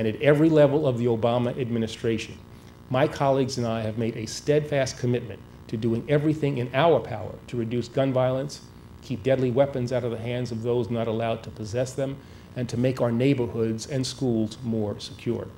and at every level of the Obama administration, my colleagues and I have made a steadfast commitment to doing everything in our power to reduce gun violence, keep deadly weapons out of the hands of those not allowed to possess them, and to make our neighborhoods and schools more secure.